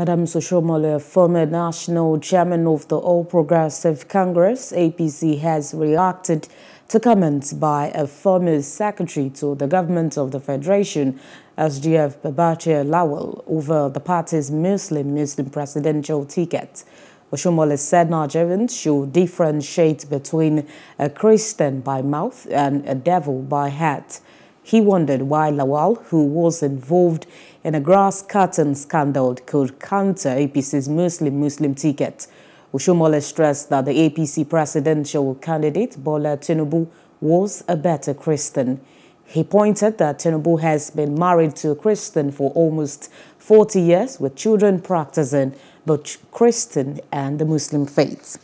Adams Oshiomhole, former national chairman of the All Progressive Congress, APC, has reacted to comments by a former secretary to the government of the Federation, SGF Babachir Lawal, over the party's Muslim-Muslim presidential ticket. Oshiomhole said Nigerians should differentiate between a Christian by mouth and a devil by heart. He wondered why Lawal, who was involved in a grass cutting scandal, could counter APC's Muslim-Muslim ticket. Oshiomhole stressed that the APC presidential candidate, Bola Tinubu, was a better Christian. He pointed that Tinubu has been married to a Christian for almost 40 years, with children practicing both Christian and the Muslim faiths.